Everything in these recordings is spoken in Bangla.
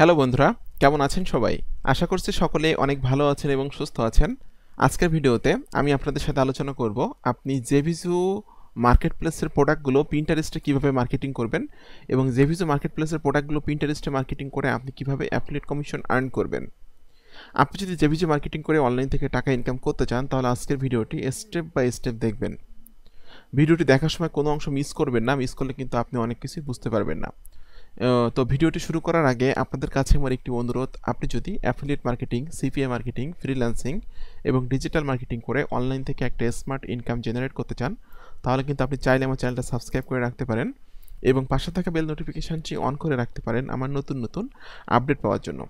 হ্যালো বন্ধুরা, কেমন আছেন সবাই? আশা করছি সকলে অনেক ভালো আছেন এবং সুস্থ আছেন। আজকের ভিডিওতে আমি আপনাদের সাথে আলোচনা করব আপনি জেভিজু মার্কেট প্লেসের প্রোডাক্টগুলো পিন্টারেস্টে কীভাবে মার্কেটিং করবেন এবং জেভিজু মার্কেট প্লেসের প্রোডাক্টগুলো পিন্টারেস্টে মার্কেটিং করে আপনি কীভাবে অ্যাফিলিয়েট কমিশন আর্ন করবেন। আপনি যদি জেভিজু মার্কেটিং করে অনলাইন থেকে টাকা ইনকাম করতে চান, তাহলে আজকের ভিডিওটি স্টেপ বাই স্টেপ দেখবেন। ভিডিওটি দেখার সময় কোনো অংশ মিস করবেন না, মিস করলে কিন্তু আপনি অনেক কিছুই বুঝতে পারবেন না। তো ভিডিওটি শুরু করার আগে আপনাদের কাছে আমার একটি অনুরোধ। আপনি যদি affiliate marketing CPA marketing freelancing এবং ডিজিটাল মার্কেটিং করে অনলাইন থেকে একটা স্মার্ট ইনকাম জেনারেট করতে চান, তাহলে কিন্তু আপনি চাইলে আমার চ্যানেলটা সাবস্ক্রাইব করে রাখতে পারেন এবং পাশে থাকা বেল নোটিফিকেশানটি অন করে রাখতে পারেন আমার নতুন নতুন আপডেট পাওয়ার জন্য।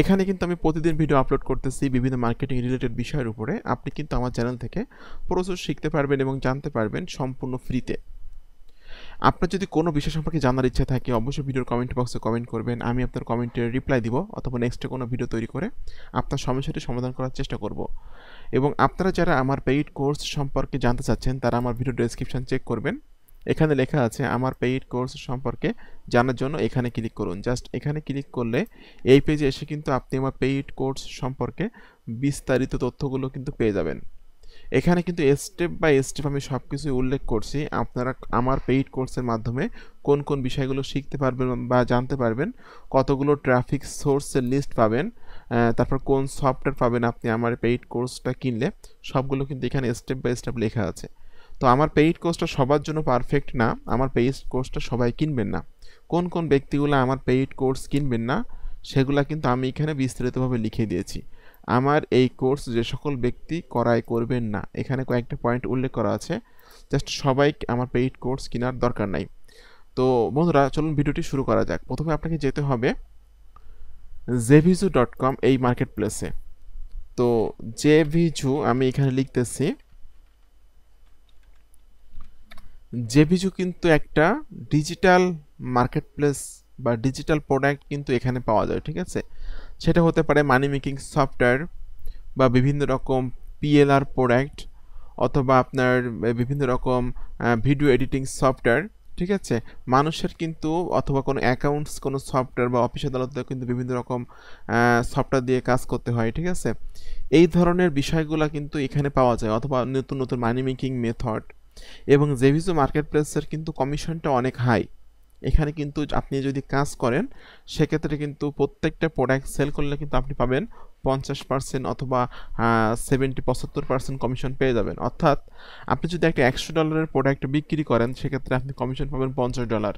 এখানে কিন্তু আমি প্রতিদিন ভিডিও আপলোড করতেছি বিভিন্ন মার্কেটিং রিলেটেড বিষয়ের উপরে। আপনি কিন্তু আমার চ্যানেল থেকে প্রচুর শিখতে পারবেন এবং জানতে পারবেন সম্পূর্ণ ফ্রিতে আপনার যদি কোনো বিষয় সম্পর্কে জানার ইচ্ছা থাকে, অবশ্যই ভিডিওর কমেন্ট বক্সে কমেন্ট করবেন। আমি আপনার কমেন্টে রিপ্লাই দিব অথবা নেক্সটে কোনো ভিডিও তৈরি করে আপনার সমস্যাটি সমাধান করার চেষ্টা করব। এবং আপনারা যারা আমার পেইড কোর্স সম্পর্কে জানতে চাচ্ছেন, তারা আমার ভিডিও ডেসক্রিপশান চেক করবেন। এখানে লেখা আছে, আমার পেইড কোর্স সম্পর্কে জানার জন্য এখানে ক্লিক করুন। জাস্ট এখানে ক্লিক করলে এই পেজে এসে কিন্তু আপনি আমার পেইড কোর্স সম্পর্কে বিস্তারিত তথ্যগুলো কিন্তু পেয়ে যাবেন। এখানে কিন্তু স্টেপ বাই স্টেপ আমি সব কিছুই উল্লেখ করছি। আপনারা আমার পেইড কোর্সের মাধ্যমে কোন কোন বিষয়গুলো শিখতে পারবেন বা জানতে পারবেন, কতগুলো ট্রাফিক সোর্সের লিস্ট পাবেন তারপর কোন সফটওয়্যার পাবেন আপনি আমার পেইড কোর্সটা কিনলে, সবগুলো কিন্তু এখানে স্টেপ বাই স্টেপ লেখা আছে। তো আমার পেইড কোর্সটা সবার জন্য পারফেক্ট না, আমার পেইড কোর্সটা সবাই কিনবেন না। কোন কোন ব্যক্তিগুলো আমার পেইড কোর্স কিনবেন না, সেগুলো কিন্তু আমি এখানে বিস্তারিতভাবে লিখে দিয়েছি। আমার এই কোর্স যে সকল ব্যক্তি করাই করবেন না। এখানে কয়েকটা পয়েন্ট উল্লেখ করা আছে। জাস্ট সবাই আমার পেইড কোর্স কেনার দরকার নাই। তো বন্ধুরা, চলুন ভিডিওটি শুরু করা যাক। প্রথমে আপনাকে যেতে হবে জেভিজু ডট কম এই মার্কেট প্লেসে তো জেভিজু আমি এখানে লিখতেছি। জেভিজু কিন্তু একটা ডিজিটাল মার্কেট প্লেস বা ডিজিটাল প্রোডাক্ট কিন্তু এখানে পাওয়া যায়, ঠিক আছে? সেটা হতে পারে মানি মেকিং সফটওয়্যার বা বিভিন্ন রকম পিএলআর প্রোডাক্ট অথবা আপনার বিভিন্ন রকম ভিডিও এডিটিং সফটওয়্যার ঠিক আছে? মানুষের কিন্তু অথবা কোনো অ্যাকাউন্টস কোনো সফটওয়্যার বা অফিস আদালতে কিন্তু বিভিন্ন রকম সফটওয়্যার দিয়ে কাজ করতে হয়, ঠিক আছে? এই ধরনের বিষয়গুলো কিন্তু এখানে পাওয়া যায়, অথবা নতুন নতুন মানি মেকিং মেথড এবং জেভিজো মার্কেট প্লেসের কিন্তু কমিশনটা অনেক হাই এখানে কিন্তু আপনি যদি কাজ করেন, সেক্ষেত্রে কিন্তু প্রত্যেকটা প্রোডাক্ট সেল করলে কিন্তু আপনি পাবেন পঞ্চাশ পার্সেন্ট অথবা সেভেন্টি পঁচাত্তর পার্সেন্ট কমিশন পেয়ে যাবেন। অর্থাৎ আপনি যদি একটা একশো ডলারের প্রোডাক্ট বিক্রি করেন, সেক্ষেত্রে আপনি কমিশন পাবেন পঞ্চাশ ডলার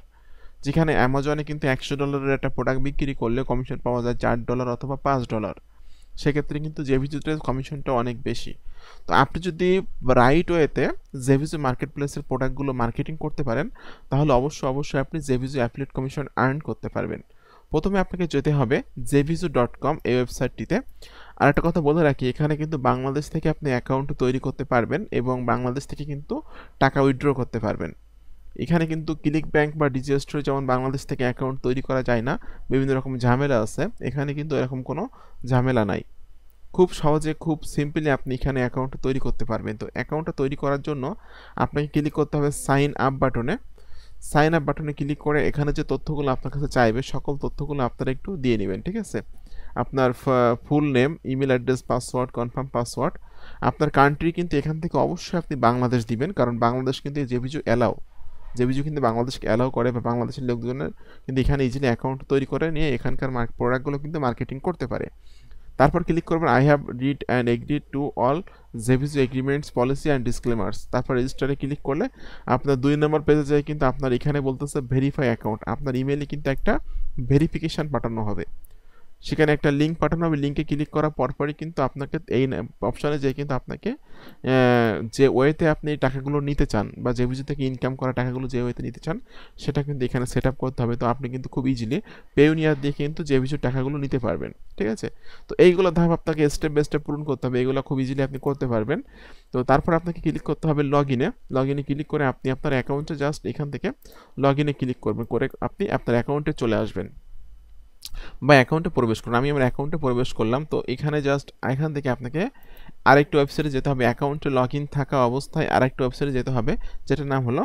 যেখানে অ্যামাজনে কিন্তু একশো ডলারের একটা প্রোডাক্ট বিক্রি করলে কমিশন পাওয়া যায় চার ডলার অথবা পাঁচ ডলার সেক্ষেত্রে কিন্তু জেভিজুতে কমিশনটা অনেক বেশি। তো আপনি যদি রাইট ওয়েতে জেভিজু মার্কেট প্লেসের প্রোডাক্টগুলো মার্কেটিং করতে পারেন, তাহলে অবশ্যই অবশ্যই আপনি জেভিজু অ্যাফিলেট কমিশন আর্ন করতে পারবেন। প্রথমে আপনাকে যেতে হবে জেভিজু ডট কম এই ওয়েবসাইটটিতে আর একটা কথা বলে রাখি, এখানে কিন্তু বাংলাদেশ থেকে আপনি অ্যাকাউন্ট তৈরি করতে পারবেন এবং বাংলাদেশ থেকে কিন্তু টাকা উইথড্র করতে পারবেন। এখানে কিন্তু ক্লিক ব্যাংক বা ডিজিএস্ট্রো যেমন বাংলাদেশ থেকে অ্যাকাউন্ট তৈরি করা যায় না, বিভিন্ন রকম ঝামেলা আছে। এখানে কিন্তু এরকম কোনো ঝামেলা নাই। খুব সহজে, খুব সিম্পলি আপনি এখানে অ্যাকাউন্ট তৈরি করতে পারবেন। তো অ্যাকাউন্টটা তৈরি করার জন্য আপনাকে ক্লিক করতে হবে সাইন আপ বাটনে সাইন আপ বাটনে ক্লিক করে এখানে যে তথ্যগুলো আপনার কাছে চাইবে, সকল তথ্যগুলো আপনারা একটু দিয়ে নেবেন, ঠিক আছে? আপনার full name email address password confirm password আপনার কান্ট্রি কিন্তু এখান থেকে অবশ্যই আপনি বাংলাদেশ দিবেন, কারণ বাংলাদেশ কিন্তু যে জেভিজু অ্যালাউ জেভিজু কিন্তু বাংলাদেশকে অ্যালাউ করে বা বাংলাদেশের লোকজনের কিন্তু এখানে ইজিলি অ্যাকাউন্ট তৈরি করে নিয়ে এখানকার প্রোডাক্টগুলো কিন্তু মার্কেটিং করতে পারে। তারপর ক্লিক করবেন I have read and agree to all JVZoo agreements policy and disclaimers তারপর রেজিস্টারে ক্লিক করলে আপনার দুই নম্বর পেজে যায় কিন্তু আপনার এখানে বলতেছে ভেরিফাই অ্যাকাউন্ট আপনার ইমেলে কিন্তু একটা ভেরিফিকেশান পাঠানো হবে। সেখানে একটা লিঙ্ক পাঠানো হবে। লিঙ্কে ক্লিক করার পরপরই কিন্তু আপনাকে এই অপশানে যেয়ে কিন্তু আপনাকে যে ওয়েতে আপনি টাকাগুলো নিতে চান বা যে বুঝে থেকে ইনকাম করা টাকাগুলো যে ওয়েতে নিতে চান, সেটা কিন্তু এখানে সেট আপ করতে হবে। তো আপনি কিন্তু খুব ইজিলি পেউনিয়ার দিয়ে কিন্তু যে কিছু টাকাগুলো নিতে পারবেন, ঠিক আছে? তো এইগুলো ধাপ আপনাকে স্টেপ বাই স্টেপ পূরণ করতে হবে। এইগুলো খুব ইজিলি আপনি করতে পারবেন। তো তারপর আপনাকে ক্লিক করতে হবে লগ ইনে লগ ইনে ক্লিক করে আপনি আপনার অ্যাকাউন্টে জাস্ট এখান থেকে লগ ইনে ক্লিক করবেন। করে আপনি আপনার অ্যাকাউন্টে চলে আসবেন। বা অ্যাকাউন্টে প্রবেশ করুন। আমি আমার অ্যাকাউন্টে প্রবেশ করলাম। তো এখানে জাস্ট এখান থেকে আপনাকে আরেকটি ওয়েবসাইটে যেতে হবে অ্যাকাউন্টে লগ ইন থাকা অবস্থায় আরেকটি ওয়েবসাইটে যেতে হবে, যেটার নাম হলো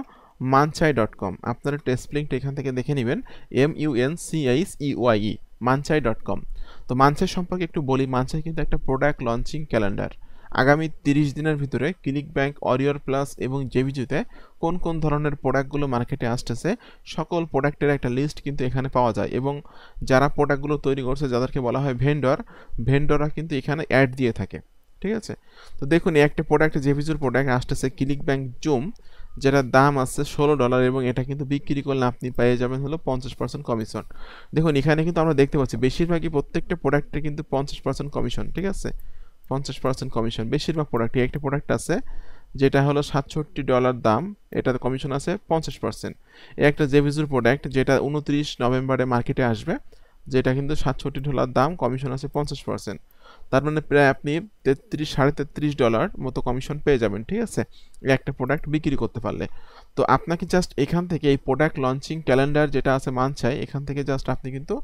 মানচাই ডট কম আপনারা টেস্ট লিঙ্কটা এখান থেকে দেখে নেবেন M U N C H E Y E Muncheye dot com তো মানচাই সম্পর্কে একটু বলি মানচাই কিন্তু একটা প্রোডাক্ট লঞ্চিং ক্যালেন্ডার আগামী তিরিশ দিনের ভিতরে ক্লিক ব্যাংক অরিয়র প্লাস এবং জেভিজুতে কোন কোন ধরনের প্রোডাক্টগুলো মার্কেটে আসতেছে, সকল প্রোডাক্টের একটা লিস্ট কিন্তু এখানে পাওয়া যায় এবং যারা প্রোডাক্টগুলো তৈরি করছে, যাদেরকে বলা হয় ভেন্ডর ভেন্ডররা কিন্তু এখানে অ্যাড দিয়ে থাকে। ঠিক আছে? তো দেখুন, এই একটা প্রোডাক্ট জেভিজুর প্রোডাক্ট আসতেছে ক্লিক ব্যাংক জুম যেটার দাম আছে ষোলো ডলার এবং এটা কিন্তু বিক্রি করলে আপনি পেয়ে যাবেন হলো পঞ্চাশ পার্সেন্ট কমিশন দেখুন, এখানে কিন্তু আমরা দেখতে পাচ্ছি বেশিরভাগই প্রত্যেকটা প্রোডাক্টে কিন্তু পঞ্চাশ পার্সেন্ট কমিশন ঠিক আছে? পঞ্চাশ পার্সেন্ট কমিশন বেশিরভাগ প্রোডাক্ট একটা প্রোডাক্ট আছে যেটা হলো সাতষট্টি ডলার দাম, এটাতে কমিশন আছে পঞ্চাশ পার্সেন্ট এই একটা জেভিজুর প্রোডাক্ট যেটা উনত্রিশ নভেম্বরে মার্কেটে আসবে, যেটা কিন্তু সাতষট্টি ডলার দাম কমিশন আছে পঞ্চাশ পার্সেন্ট তার মানে প্রায় আপনি তেত্রিশ, সাড়ে তেত্রিশ ডলার মতো কমিশন পেয়ে যাবেন, ঠিক আছে? একটা প্রোডাক্ট বিক্রি করতে পারলে। তো আপনাকে জাস্ট এখান থেকে এই প্রোডাক্ট লঞ্চিং ক্যালেন্ডার যেটা আছে মানছাই, এখান থেকে জাস্ট আপনি কিন্তু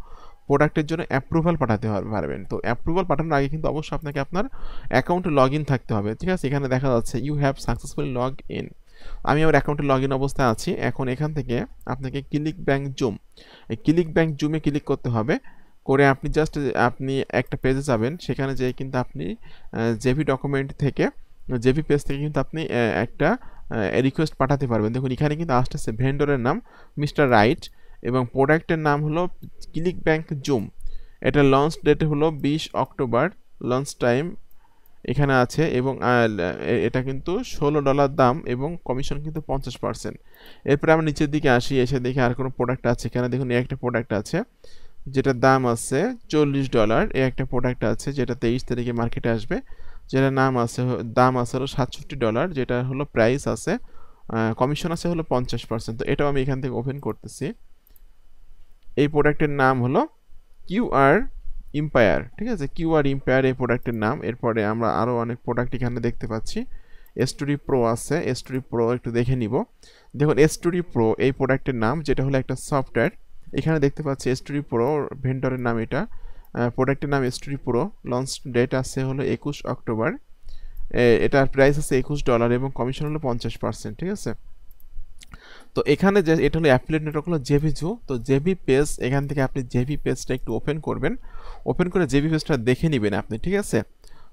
প্রোডাক্টের জন্য অ্যাপ্রুভাল পাঠাতে পারবেন। তো অ্যাপ্রুভাল পাঠানোর আগে কিন্তু অবশ্যই আপনাকে আপনার অ্যাকাউন্টে লগ ইন থাকতে হবে, ঠিক আছে? এখানে দেখা যাচ্ছে you have successfully log in আমি আমার অ্যাকাউন্টে লগ ইন অবস্থায় আছি। এখন এখান থেকে আপনাকে ক্লিক ব্যাংক জুম এই ক্লিক ব্যাংক জুমে ক্লিক করতে হবে। করে আপনি জাস্ট আপনি একটা পেজে যাবেন, সেখানে যেয়ে কিন্তু আপনি জেভি ডকুমেন্ট থেকে জেভি পেজ থেকে কিন্তু আপনি একটা রিকোয়েস্ট পাঠাতে পারবেন। দেখুন, এখানে কিন্তু আসতেছে ভেন্ডরের নাম মিস্টার রাইট এবং প্রোডাক্টের নাম হলো ক্লিক ব্যাংক জুম এটা লঞ্চ ডেট হলো বিশ অক্টোবর লঞ্চ টাইম এখানে আছে এবং এটা কিন্তু ষোলো ডলার দাম এবং কমিশন কিন্তু পঞ্চাশ পার্সেন্ট এরপরে আমরা নিচের দিকে আসি, এসে দেখি আর কোনো প্রোডাক্ট আছে এখানে দেখুন একটা প্রোডাক্ট আছে। যেটার দাম আছে চল্লিশ ডলার, এই একটা প্রোডাক্ট আছে যেটা তেইশ তারিখে মার্কেটে আসবে, যেটার নাম আছে দাম আছে হলো সাতষট্টি ডলার, যেটা হলো প্রাইস আছে কমিশন আছে হলো পঞ্চাশ পার্সেন্ট তো এটাও আমি এখান থেকে ওপেন করতেছি। এই প্রোডাক্টের নাম হলো কিউআর ইম্পায়ার ঠিক আছে? কিউআর ইম্পায়ার এই প্রোডাক্টের নাম। এরপরে আমরা আরও অনেক প্রোডাক্ট এখানে দেখতে পাচ্ছি। এসটুডি প্রো আছে। এসটুডি প্রো একটু দেখে নিব। দেখুন এসটুডি প্রো এই প্রোডাক্টের নাম, যেটা হলো একটা সফটওয়্যার এখানে দেখতে পাচ্ছি এসটুডি প্রো ভেন্ডরের নাম এটা। প্রোডাক্টের নাম এসটুডি প্রো লঞ্চ ডেট আছে হলো একুশ অক্টোবর। এটার প্রাইস আছে একুশ ডলার এবং কমিশন হলো পঞ্চাশ পার্সেন্ট ঠিক আছে? তো এখানে যে, এটা হলো অ্যাফিলিয়েট নেটওয়ার্ক হলো জেভিজু তো জেভি পেজ এখান থেকে আপনি জেভি পেজটা একটু ওপেন করবেন। ওপেন করে জেভি পেজটা দেখে নেবেন আপনি, ঠিক আছে?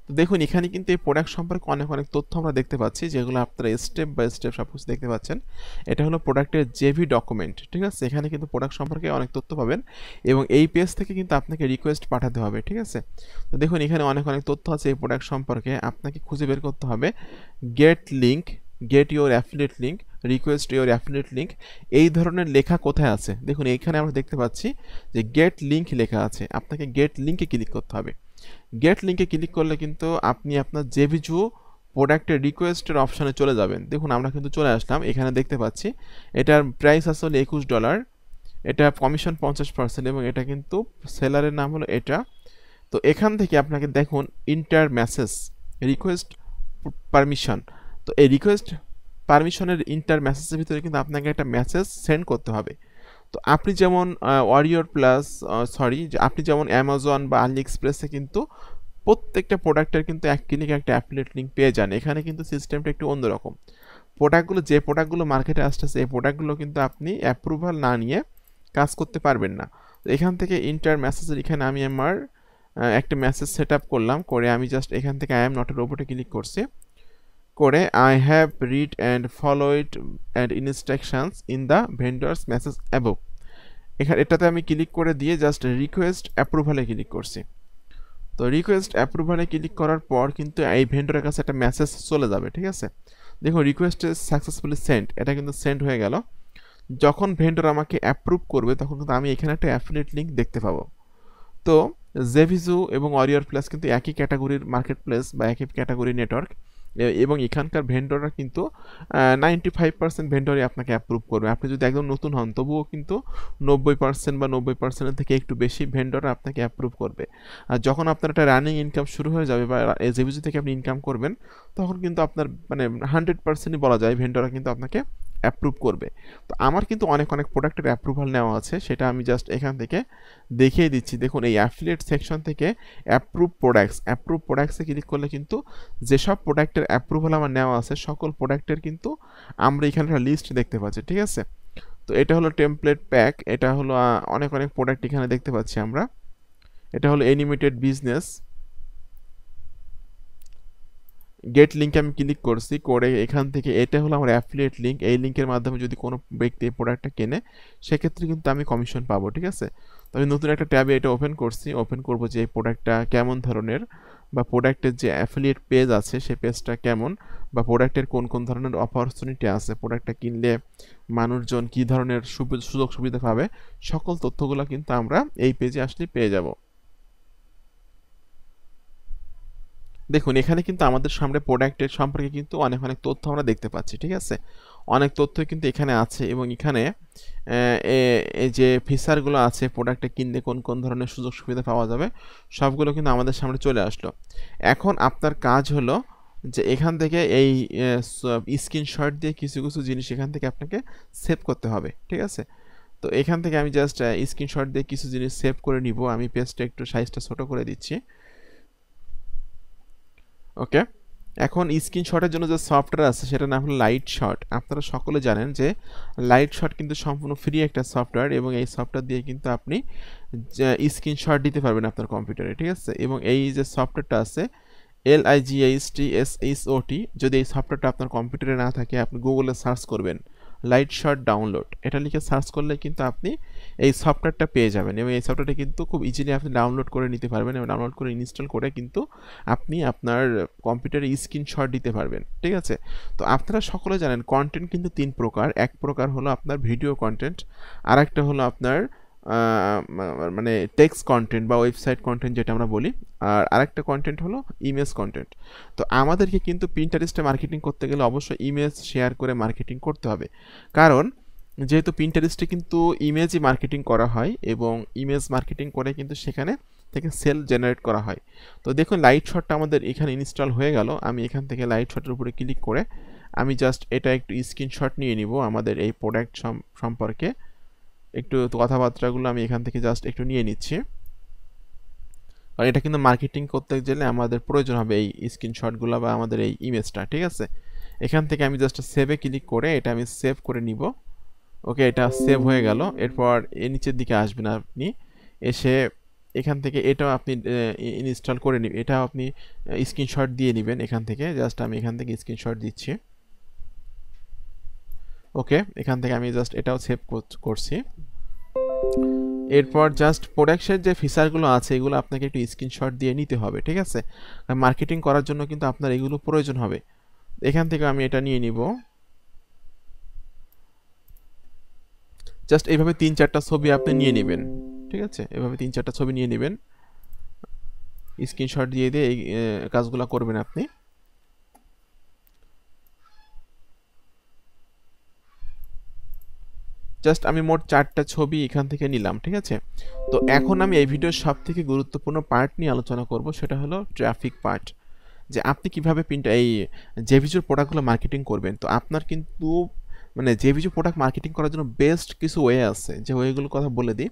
তো দেখুন, এখানে কিন্তু এই প্রোডাক্ট সম্পর্কে অনেক অনেক তথ্য আমরা দেখতে পাচ্ছি, যেগুলো আপনারা স্টেপ বাই স্টেপ সব কিছু দেখতে পাচ্ছেন। এটা হলো প্রোডাক্টের জেভি ডকুমেন্ট ঠিক আছে? এখানে কিন্তু প্রোডাক্ট সম্পর্কে অনেক তথ্য পাবেন এবং এই পেজ থেকে কিন্তু আপনাকে রিকোয়েস্ট পাঠাতে হবে, ঠিক আছে? তো দেখুন, এখানে অনেক অনেক তথ্য আছে এই প্রোডাক্ট সম্পর্কে। আপনাকে খুঁজে বের করতে হবে get link get your affiliate link request your affiliate link এই ধরনের লেখা কোথায় আছে? দেখুন এইখানে আমরা দেখতে পাচ্ছি যে গেট লিঙ্ক লেখা আছে। আপনাকে গেট লিঙ্কে ক্লিক করতে হবে। গেট লিঙ্কে ক্লিক করলে কিন্তু আপনি আপনার জেভিজু প্রোডাক্টের রিকোয়েস্টের অপশানে চলে যাবেন। দেখুন, আমরা কিন্তু চলে আসলাম। এখানে দেখতে পাচ্ছি, এটার প্রাইস আসলে একুশ ডলার এটা কমিশন পঞ্চাশ পার্সেন্ট এবং এটা কিন্তু সেলারের নাম হলো এটা। তো এখান থেকে আপনাকে দেখুন ইন্টার মেসেজ রিকোয়েস্ট পারমিশন তো এই রিকোয়েস্ট পারমিশনের ইন্টার মেসেজের ভিতরে কিন্তু আপনাকে একটা মেসেজ সেন্ড করতে হবে। তো আপনি যেমন ওয়ারিয়র প্লাস সরি আপনি যেমন অ্যামাজন বা আলি এক্সপ্রেসে কিন্তু প্রত্যেকটা প্রোডাক্টের কিন্তু এক ক্লিকে একটা অ্যাফিলেট লিঙ্ক পেয়ে যান। এখানে কিন্তু সিস্টেমটা একটু অন্যরকম। প্রোডাক্টগুলো যে প্রোডাক্টগুলো মার্কেটে আসতেছে, এই প্রোডাক্টগুলো কিন্তু আপনি অ্যাপ্রুভাল না নিয়ে কাজ করতে পারবেন না। এখান থেকে ইন্টার মেসেজের এখানে আমি আমার একটা মেসেজ সেট করলাম। করে আমি জাস্ট এখান থেকে আই এম নটের ওপরে ক্লিক করছি। করে I have read and follow it and instructions in the vendor's message above এখানে এটাতে আমি ক্লিক করে দিয়ে জাস্ট রিকোয়েস্ট অ্যাপ্রুভালে ক্লিক করছি। তো রিকোয়েস্ট অ্যাপ্রুভালে ক্লিক করার পর কিন্তু এই ভেন্ডরের কাছে একটা মেসেজ চলে যাবে, ঠিক আছে? দেখুন রিকোয়েস্ট সাকসেসফুলি সেন্ড এটা কিন্তু সেন্ড হয়ে গেল। যখন ভেন্ডর আমাকে অ্যাপ্রুভ করবে, তখন কিন্তু আমি এখানে একটা অ্যাফিলিয়েট লিঙ্ক দেখতে পাবো। তো জেভিজু এবং অরিয়র প্লাস কিন্তু একই ক্যাটাগরির মার্কেট প্লেস বা একই ক্যাটাগরি নেটওয়ার্ক এবং এখানকার ভেন্ডররা কিন্তু নাইনটি ফাইভ পার্সেন্ট ভেন্ডরই আপনাকে অ্যাপ্রুভ করবে। আপনি যদি একদম নতুন হন, তবুও কিন্তু নব্বই পার্সেন্ট বা নব্বই পার্সেন্টের থেকে একটু বেশি ভেন্ডররা আপনাকে অ্যাপ্রুভ করবে। আর যখন আপনার একটা রানিং ইনকাম শুরু হয়ে যাবে বা এজেবিজি থেকে আপনি ইনকাম করবেন, তখন কিন্তু আপনার মানে হান্ড্রেড পার্সেন্টই বলা যায় ভেন্ডররা কিন্তু আপনাকে অ্যাপ্রুভ করবে। তো আমার কিন্তু অনেক অনেক প্রোডাক্টের অ্যাপ্রুভাল নেওয়া আছে, সেটা আমি জাস্ট এখান থেকে দেখিয়ে দিচ্ছি। দেখুন, এই অ্যাফিলিয়েট সেকশন থেকে অ্যাপ্রুভ প্রোডাক্টস অ্যাপ্রুভ প্রোডাক্টসে ক্লিক করলে কিন্তু যেসব প্রোডাক্টের অ্যাপ্রুভাল আমার নেওয়া আছে, সকল প্রোডাক্টের কিন্তু আমরা এখানে একটা লিস্ট দেখতে পাচ্ছি, ঠিক আছে? তো এটা হলো টেমপ্লেট প্যাক এটা হলো অনেক অনেক প্রোডাক্ট এখানে দেখতে পাচ্ছি আমরা। এটা হলো অ্যানিমেটেড বিজনেস গেট লিঙ্কে আমি ক্লিক করছি, করে এখান থেকে এটা হলো আমার অ্যাফিলিয়েট লিঙ্ক এই লিঙ্কের মাধ্যমে যদি কোনো ব্যক্তি এই প্রোডাক্টটা কেনে, সেক্ষেত্রে কিন্তু আমি কমিশন পাবো, ঠিক আছে? তো আমি নতুন একটা ট্যাবে এটা ওপেন করছি ওপেন করব যে এই প্রোডাক্টটা কেমন ধরনের বা প্রোডাক্টের যে অ্যাফিলিয়েট পেজ আছে সেই পেজটা কেমন বা প্রোডাক্টের কোন কোন ধরনের অপরচুনিটি আছে প্রোডাক্টটা কিনলে মানুষজন কী ধরনের সুযোগ সুবিধা পাবে, সকল তথ্যগুলো কিন্তু আমরা এই পেজে আসলে পেয়ে যাব। দেখুন, এখানে কিন্তু আমাদের সামনে প্রোডাক্টের সম্পর্কে কিন্তু অনেক অনেক তথ্য আমরা দেখতে পাচ্ছি, ঠিক আছে? অনেক তথ্য কিন্তু এখানে আছে এবং এখানে এই যে ফিচারগুলো আছে প্রোডাক্টে কিনলে কোন কোন ধরনের সুযোগ সুবিধা পাওয়া যাবে, সবগুলো কিন্তু আমাদের সামনে চলে আসলো। এখন আপনার কাজ হলো যে এখান থেকে এই স্ক্রিনশট দিয়ে কিছু কিছু জিনিস এখান থেকে আপনাকে সেভ করতে হবে, ঠিক আছে? তো এখান থেকে আমি জাস্ট স্ক্রিনশট দিয়ে কিছু জিনিস সেভ করে নিব। আমি পেজটা একটু সাইজটা ছোটো করে দিচ্ছি। ওকে এখন স্ক্রিনশটের জন্য যে সফটওয়্যার আছে সেটা নাম হলো লাইট শট আপনারা সকলে জানেন যে লাইট শট কিন্তু সম্পূর্ণ ফ্রি একটা সফটওয়্যার এবং এই সফটওয়্যার দিয়ে কিন্তু আপনি স্ক্রিনশট দিতে পারবেন আপনার কম্পিউটারে ঠিক আছে? এবং এই যে সফটওয়্যারটা আছে L I G H T S H O T যদি এই সফটওয়্যারটা আপনার কম্পিউটারে না থাকে, আপনি গুগলে সার্চ করবেন। লাইট শট ডাউনলোড এটা লিখে সার্চ করলে কিন্তু আপনি এই সফটওয়্যারটা পেয়ে যাবেন এবং এই সফটওয়্যারটা কিন্তু খুব ইজিলি আপনি ডাউনলোড করে নিতে পারবেন এবং ডাউনলোড করে ইনস্টল করে কিন্তু আপনি আপনার কম্পিউটারে স্ক্রিনশট দিতে পারবেন, ঠিক আছে? তো আপনারা সকলে জানেন কন্টেন্ট কিন্তু তিন প্রকার। এক প্রকার হলো আপনার ভিডিও কন্টেন্ট আর একটা হলো আপনার মানে টেক্সট কন্টেন্ট বা ওয়েবসাইট কন্টেন্ট যেটা আমরা বলি, আর আরেকটা কন্টেন্ট হলো ইমেজ কন্টেন্ট তো আমাদেরকে কিন্তু প্রিন্টারিস্টে মার্কেটিং করতে গেলে অবশ্যই ইমেজ শেয়ার করে মার্কেটিং করতে হবে। কারণ যেহেতু প্রিন্টারিস্টে কিন্তু ইমেজই মার্কেটিং করা হয় এবং ইমেজ মার্কেটিং করে কিন্তু সেখানে থেকে সেল জেনারেট করা হয়। তো দেখুন লাইট শটটা আমাদের এখানে ইনস্টল হয়ে গেল। আমি এখান থেকে লাইট শটের উপরে ক্লিক করে আমি জাস্ট এটা একটু স্ক্রিনশট নিয়ে নিব আমাদের এই প্রোডাক্ট সম্পর্কে। একটু কথাবার্তাগুলো আমি এখান থেকে জাস্ট একটু নিয়ে নিচ্ছি। কারণ এটা কিন্তু মার্কেটিং করতে গেলে আমাদের প্রয়োজন হবে এই স্ক্রিনশটগুলো বা আমাদের এই ইমেজটা ঠিক আছে? এখান থেকে আমি জাস্ট সেভে ক্লিক করে এটা আমি সেভ করে নিব। ওকে এটা সেভ হয়ে গেল। এরপর এ নিচের দিকে আসবেন আপনি। এসে এখান থেকে এটাও আপনি ইনস্টল করে নিবেন এটাও আপনি স্ক্রিনশট দিয়ে নেবেন এখান থেকে। জাস্ট আমি এখান থেকে স্ক্রিনশট দিচ্ছি। ওকে এখান থেকে আমি জাস্ট এটাও সেভ করছি। এরপর জাস্ট প্রোডাক্টের যে ফিচারগুলো আছে, এগুলো আপনাকে একটু স্ক্রিনশট দিয়ে নিতে হবে, ঠিক আছে? মার্কেটিং করার জন্য কিন্তু আপনার এগুলো প্রয়োজন হবে। এখান থেকে আমি এটা নিয়ে নিব। জাস্ট এইভাবে তিন চারটা ছবি আপনি নিয়ে নেবেন, ঠিক আছে? এভাবে তিন চারটা ছবি নিয়ে নেবেন। স্ক্রিনশট দিয়ে দিয়ে এই কাজগুলো করবেন আপনি। জাস্ট আমি মোট চারটা ছবি এখান থেকে নিলাম, ঠিক আছে? তো এখন আমি এই ভিডিওর সব থেকে গুরুত্বপূর্ণ পার্ট নিয়ে আলোচনা করব, সেটা হলো ট্রাফিক পার্ট যে আপনি কীভাবে প্রিন্ট এই জেভিজুর প্রোডাক্টগুলো মার্কেটিং করবেন, তো আপনার কিন্তু মানে জেভিজু প্রোডাক্ট মার্কেটিং করার জন্য বেস্ট কিছু ওয়ে আছে, যে ওয়েগুলোর কথা বলে দিই।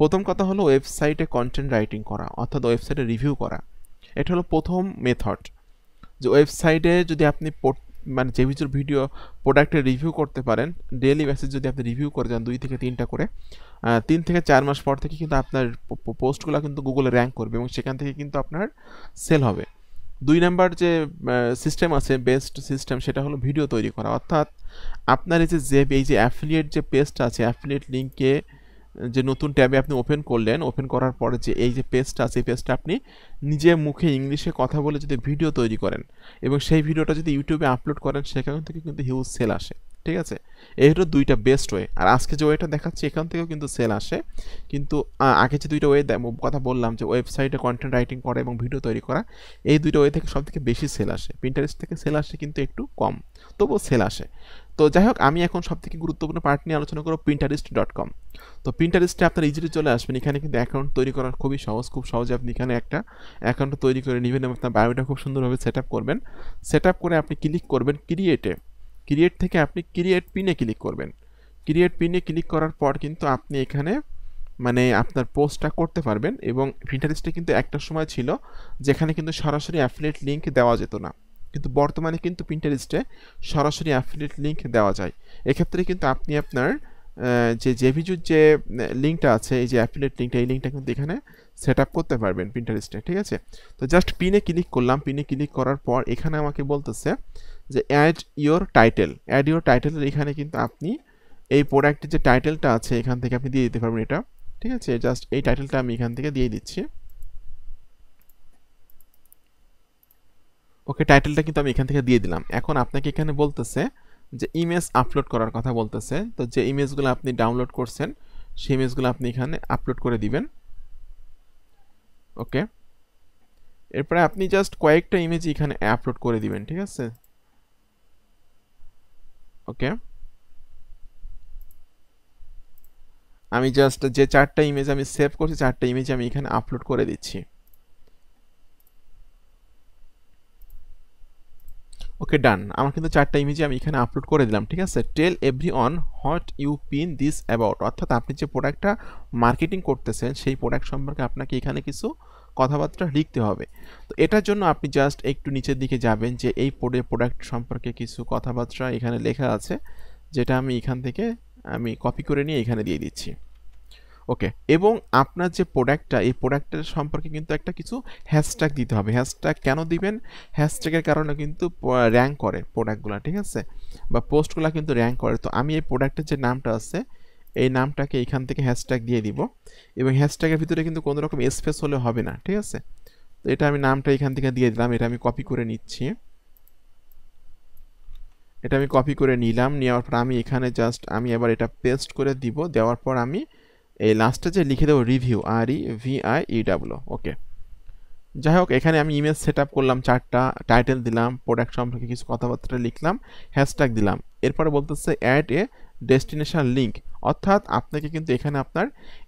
প্রথম কথা হলো ওয়েবসাইটে কন্টেন্ট রাইটিং করা, অর্থাৎ ওয়েবসাইটে রিভিউ করা। এটা হলো প্রথম মেথড যে ওয়েবসাইটে যদি আপনি মানে যে ভিডিওর ভিডিও প্রোডাক্টের রিভিউ করতে পারেন ডেলি বেসিস যদি আপনি রিভিউ করে যান দুই থেকে তিনটা করে তিন থেকে চার মাস পর থেকে কিন্তু আপনার পোস্টগুলো কিন্তু গুগলে র্যাঙ্ক করবে এবং সেখান থেকে কিন্তু আপনার সেল হবে। দুই নাম্বার যে সিস্টেম আছে বেস্ট সিস্টেম সেটা হলো ভিডিও তৈরি করা। অর্থাৎ আপনার এই যে এই যে অ্যাফিলিয়েট যে পেজটা আছে অ্যাফিলিয়েট লিঙ্কে যে নতুন ট্যাবে আপনি ওপেন করলেন ওপেন করার পরে যে এই যে পেজটা আছে এই পেজটা আপনি নিজে মুখে ইংলিশে কথা বলে যদি ভিডিও তৈরি করেন এবং সেই ভিডিওটা যদি ইউটিউবে আপলোড করেন, সেখান থেকে কিন্তু হিউজ সেল আসে, ঠিক আছে? এই হলো দুইটা বেস্ট ওয়ে আর আজকে যে ওয়েটা দেখাচ্ছি, এখান থেকেও কিন্তু সেল আসে। কিন্তু আগে যে দুইটা ওয়ে কথা বললাম যে ওয়েবসাইটে কন্টেন্ট রাইটিং করা এবং ভিডিও তৈরি করা, এই দুইটা ওয়ে থেকে সব থেকে বেশি সেল আসে। প্রিন্টারেস্ট থেকে সেল আসে কিন্তু একটু কম, তবুও সেল আসে। তো যাই হোক, আমি এখন সব থেকে গুরুত্বপূর্ণ পার্ট নিয়ে আলোচনা করব প্রিন্টারিস্ট ডট কম তো প্রিন্টারিস্টে আপনার ইজিলি চলে আসবেন। এখানে কিন্তু অ্যাকাউন্ট তৈরি করা খুবই সহজ, খুব সহজে আপনি এখানে একটা অ্যাকাউন্ট তৈরি করে নেবেন এবং আপনার বায়োটা খুব সুন্দরভাবে সেট আপ করবেন। সেট আপ করে আপনি ক্লিক করবেন ক্রিয়েটে ক্রিয়েট থেকে আপনি ক্রিয়েট পিনে ক্লিক করবেন। ক্রিয়েট পিনে ক্লিক করার পর কিন্তু আপনি এখানে মানে আপনার পোস্টটা করতে পারবেন এবং প্রিন্টারিস্টে কিন্তু একটা সময় ছিল যেখানে কিন্তু সরাসরি অ্যাফিলেট লিঙ্ক দেওয়া যেত না। কিন্তু বর্তমানে কিন্তু প্রিন্টারিস্টে সরাসরি অ্যাফিলিয়েট লিঙ্ক দেওয়া যায়। এক্ষেত্রে কিন্তু আপনি আপনার যে জেভিজুর যে লিঙ্কটা আছে, এই যে অ্যাফিলিয়েট লিঙ্কটা এই লিঙ্কটা কিন্তু এখানে সেট করতে পারবেন প্রিন্টারিস্টে ঠিক আছে? তো জাস্ট পিনে ক্লিক করলাম পিনে ক্লিক করার পর এখানে আমাকে বলতেছে যে add your title add your টাইটেলের এখানে কিন্তু আপনি এই প্রোডাক্টের যে টাইটেলটা আছে, এখান থেকে আপনি দিয়ে দিতে পারবেন এটা, ঠিক আছে? জাস্ট এই টাইটেলটা আমি এখান থেকে দিয়ে দিচ্ছি। ওকে টাইটেলটা কিন্তু আমি এখান থেকে দিয়ে দিলাম। এখন আপনাকে এখানে বলতেছে যে ইমেজ আপলোড করার কথা বলতেছে। তো যে ইমেজগুলো আপনি ডাউনলোড করছেন, সেই ইমেজগুলো আপনি এখানে আপলোড করে দিবেন। ওকে এরপরে আপনি জাস্ট কয়েকটা ইমেজ এখানে আপলোড করে দিবেন, ঠিক আছে? ওকে আমি জাস্ট যে চারটা ইমেজ আমি সেভ করছি, চারটা ইমেজ আমি এখানে আপলোড করে দিচ্ছি। ওকে ডান আমার কিন্তু চারটা ইমেজে আমি এখানে আপলোড করে দিলাম, ঠিক আছে? Tell everyone what you pin this about অর্থাৎ আপনি যে প্রোডাক্টটা মার্কেটিং করতেছেন, সেই প্রোডাক্ট সম্পর্কে আপনাকে এখানে কিছু কথাবার্তা লিখতে হবে। তো এটার জন্য আপনি জাস্ট একটু নিচের দিকে যাবেন যে এই প্রোডাক্ট সম্পর্কে কিছু কথাবার্তা এখানে লেখা আছে, যেটা আমি এখান থেকে আমি কপি করে নিয়ে এখানে দিয়ে দিচ্ছি। ওকে এবং আপনার যে প্রোডাক্টটা এই প্রোডাক্টের সম্পর্কে কিন্তু একটা কিছু হ্যাশট্যাগ দিতে হবে। হ্যাশট্যাগ কেন দিবেন? হ্যাশট্যাগের কারণে কিন্তু র্যাঙ্ক করে প্রোডাক্টগুলো ঠিক আছে? বা পোস্টগুলো কিন্তু র্যাঙ্ক করে। তো আমি এই প্রোডাক্টের যে নামটা আছে, এই নামটাকে এখান থেকে হ্যাশট্যাগ দিয়ে দিব। এবং হ্যাশট্যাগের ভিতরে কিন্তু কোনো রকম স্পেস হলে হবে না, ঠিক আছে? তো এটা আমি নামটা এখান থেকে দিয়ে দিলাম। এটা আমি কপি করে নিচ্ছি। এটা আমি কপি করে নিলাম। নেওয়ার পর আমি এখানে জাস্ট আমি এবার এটা পেস্ট করে দিব। দেওয়ার পর আমি এই লাস্টে যে লিখে দেবো review R E V I E W okay যাই হোক, এখানে আমি ইমেজ সেট করলাম চারটা টাইটেল দিলাম প্রোডাক্ট সম্পর্কে কিছু কথাবার্তা লিখলাম হ্যাশট্যাগ দিলাম। এরপরে বলতেছে অ্যাড এ ডেস্টিনেশান লিঙ্ক অর্থাৎ আপনাকে কিন্তু এখানে আপনার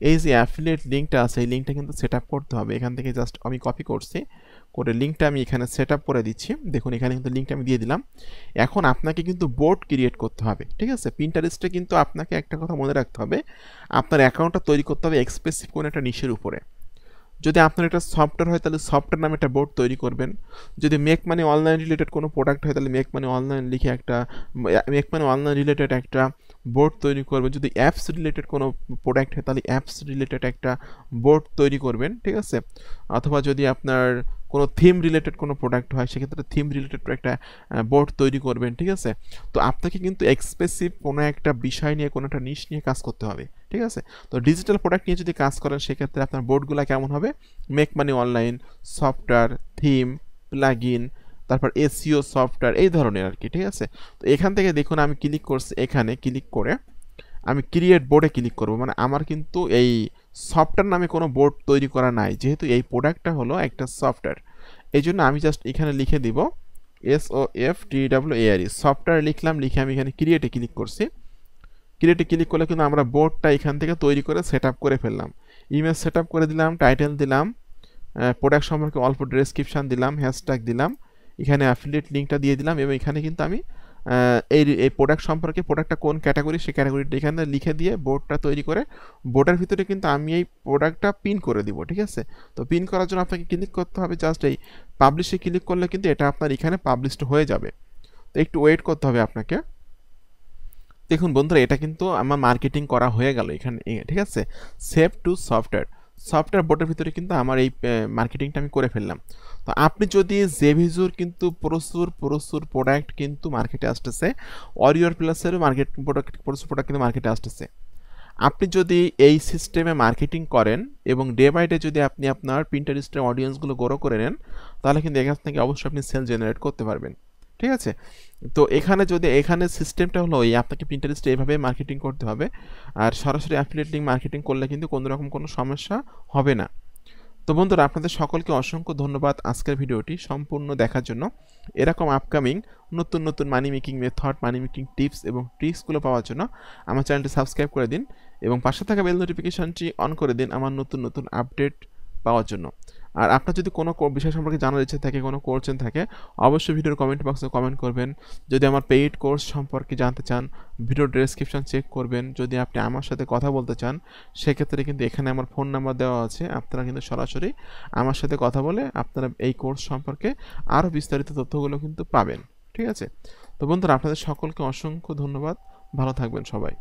এই যে অ্যাফিলিয়েট লিঙ্কটা আছে, এই লিঙ্কটা কিন্তু সেট করতে হবে। এখান থেকে জাস্ট আমি কপি করছি। করে লিঙ্কটা আমি এখানে সেট করে দিচ্ছি। দেখুন, এখানে কিন্তু লিঙ্কটা আমি দিয়ে দিলাম। এখন আপনাকে কিন্তু বোর্ড ক্রিয়েট করতে হবে, ঠিক আছে? প্রিন্টারিস্টে কিন্তু আপনাকে একটা কথা মনে রাখতে হবে, আপনার অ্যাকাউন্টটা তৈরি করতে হবে এক্সপেসিভ কোনো একটা নিশের উপরে। যদি আপনার একটা সফটওয়্যার হয়, তাহলে সফটওয়্যার নামে একটা বোর্ড তৈরি করবেন। যদি মেক মানি অনলাইন রিলেটেড কোনো প্রোডাক্ট হয়, তাহলে মেক মানি অনলাইন লিখে একটা মেক মানি অনলাইন রিলেটেড একটা বোর্ড তৈরি করবেন। যদি অ্যাপস রিলেটেড কোনো প্রোডাক্ট হয়, তাহলে অ্যাপস রিলেটেড একটা বোর্ড তৈরি করবেন, ঠিক আছে? অথবা যদি আপনার কোনো থিম রিলেটেড কোনো প্রোডাক্ট হয়, সেক্ষেত্রে থিম রিলেটেড একটা বোর্ড তৈরি করবেন, ঠিক আছে? তো আপনাকে কিন্তু এক্সপেসিভ কোনো একটা বিষয় নিয়ে, কোনো একটা নিশ নিয়ে কাজ করতে হবে, ঠিক আছে? তো ডিজিটাল প্রোডাক্ট নিয়ে যদি কাজ করেন, সেক্ষেত্রে আপনার বোর্ডগুলো কেমন হবে? Make money online software theme plug in তারপর এসিও সফটওয়্যার এই ধরনের আর কি ঠিক আছে? তো এখান থেকে দেখুন, আমি ক্লিক করছি এখানে ক্লিক করে আমি ক্রিয়েট বোর্ডে ক্লিক করব। মানে আমার কিন্তু এই সফটওয়্যার নামে কোনো বোর্ড তৈরি করা নাই, যেহেতু এই প্রোডাক্টটা হলো একটা সফটওয়্যার। এই জন্য আমি জাস্ট এখানে লিখে দিব S O F T W A R E software লিখলাম, লিখে আমি এখানে ক্রিয়েটে ক্লিক করছি। ক্রিয়েটে ক্লিক করলে কিন্তু আমরা বোর্ডটা এখান থেকে তৈরি করে সেট করে ফেললাম। ইমেজ সেট করে দিলাম টাইটেল দিলাম প্রোডাক্ট সম্পর্কে অল্প ডেসক্রিপশান দিলাম হ্যাশট্যাগ দিলাম, এখানে অ্যাফিলিয়েট লিঙ্কটা দিয়ে দিলাম এবং এখানে কিন্তু আমি এই এই প্রোডাক্ট সম্পর্কে প্রোডাক্টটা কোন ক্যাটাগরি সেই ক্যাটাগরিটা এখানে লিখে দিয়ে বোর্ডটা তৈরি করে বোর্ডের ভিতরে কিন্তু আমি এই প্রোডাক্টটা পিন করে দিব, ঠিক আছে? তো পিন করার জন্য আপনাকে ক্লিক করতে হবে জাস্ট এই পাবলিশে ক্লিক করলে কিন্তু এটা আপনার এখানে পাবলিশড হয়ে যাবে। তো একটু ওয়েট করতে হবে আপনাকে। দেখুন বন্ধুরা, এটা কিন্তু আমার মার্কেটিং করা হয়ে গেল এখানে ঠিক আছে? সেভ টু সফটওয়্যার সফটওয়্যার বোর্ডের ভিতরে কিন্তু আমার এই মার্কেটিংটা আমি করে ফেললাম। তো আপনি যদি জেভিজুর কিন্তু প্রচুর প্রচুর প্রোডাক্ট কিন্তু মার্কেটে আসতেছে অরিওর প্লাসেরও মার্কেট প্রোডাক্ট প্রচুর প্রোডাক্ট কিন্তু মার্কেটে আসতেছে। আপনি যদি এই সিস্টেমে মার্কেটিং করেন এবং ডে বাই ডে যদি আপনি আপনার প্রিন্টারিস্টের অডিয়েন্সগুলো গ্রো করে নেন, তাহলে কিন্তু এখান থেকে অবশ্যই আপনি সেল জেনারেট করতে পারবেন। ঠিক আছে? তো এখানে যদি, এখানে সিস্টেমটা হলো এই, আপনাকে প্রিন্টারেস্টে এইভাবে মার্কেটিং করতে হবে। আর সরাসরি অ্যাফিলিয়েট মার্কেটিং করলে কিন্তু কোনো রকম কোনো সমস্যা হবে না। তো বন্ধুরা, আপনাদের সকলকে অসংখ্য ধন্যবাদ আজকের ভিডিওটি সম্পূর্ণ দেখার জন্য। এরকম আপকামিং নতুন নতুন money making method money making tips এবং ট্রিক্সগুলো পাওয়ার জন্য আমার চ্যানেলটি সাবস্ক্রাইব করে দিন এবং পাশে থাকা বেল নোটিফিকেশনটি অন করে দিন আমার নতুন নতুন আপডেট পাওয়ার জন্য। আর আপনার যদি কোনো বিষয় সম্পর্কে জানার ইচ্ছে থাকে, কোনো কোর্সেন থাকে, অবশ্যই ভিডিওর কমেন্ট বক্সে কমেন্ট করবেন। যদি আমার পেইড কোর্স সম্পর্কে জানতে চান ভিডিও ডেসক্রিপশন চেক করবেন। যদি আপনি আমার সাথে কথা বলতে চান, সেক্ষেত্রে কিন্তু এখানে আমার ফোন নাম্বার দেওয়া আছে। আপনারা কিন্তু সরাসরি আমার সাথে কথা বলে আপনারা এই কোর্স সম্পর্কে আরও বিস্তারিত তথ্যগুলো কিন্তু পাবেন। ঠিক আছে? তো বন্ধুরা, আপনাদের সকলকে অসংখ্য ধন্যবাদ। ভালো থাকবেন সবাই।